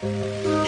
Música